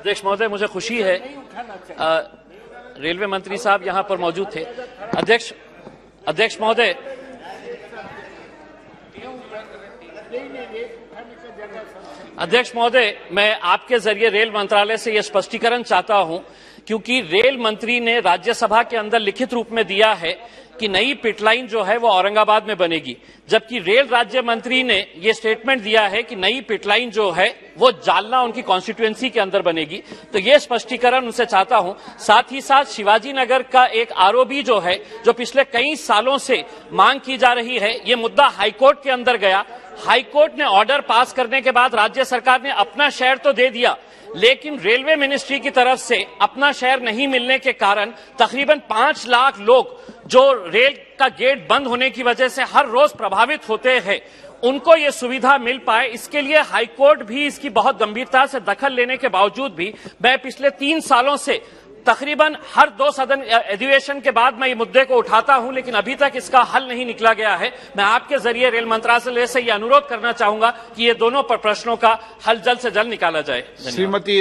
अध्यक्ष महोदय, मुझे खुशी है रेलवे मंत्री साहब यहाँ पर मौजूद थे। अध्यक्ष अध्यक्ष महोदय अध्यक्ष महोदय, मैं आपके ज़रिए रेल मंत्रालय से यह स्पष्टीकरण चाहता हूँ, क्योंकि रेल मंत्री ने राज्यसभा के अंदर लिखित रूप में दिया है कि नई पिटलाइन जो है वो औरंगाबाद में बनेगी। जबकि रेल राज्य मंत्री ने ये स्टेटमेंट दिया है कि नई पिटलाइन जो है वो जालना उनकी कॉन्स्टिट्युएंसी के अंदर बनेगी। तो ये स्पष्टीकरण उनसे चाहता हूँ। साथ ही साथ शिवाजी नगर का एक आरोपी जो है, जो पिछले कई सालों से मांग की जा रही है, ये मुद्दा हाईकोर्ट के अंदर गया। हाईकोर्ट ने ऑर्डर पास करने के बाद राज्य सरकार ने अपना शेयर तो दे दिया, लेकिन रेलवे मिनिस्ट्री की तरफ़ से अपना शेयर नहीं मिलने के कारण तकरीबन पाँच लाख लोग जो रेल का गेट बंद होने की वजह से हर रोज प्रभावित होते हैं, उनको ये सुविधा मिल पाए। इसके लिए हाईकोर्ट भी इसकी बहुत गंभीरता से दखल लेने के बावजूद भी मैं पिछले तीन सालों से तकरीबन हर दो सदन अधिवेशन के बाद मैं ये मुद्दे को उठाता हूँ, लेकिन अभी तक इसका हल नहीं निकला गया है। मैं आपके ज़रिए रेल मंत्रालय से यह अनुरोध करना चाहूँगा कि ये दोनों प्रश्नों का हल जल्द से जल्द निकाला जाए। श्रीमती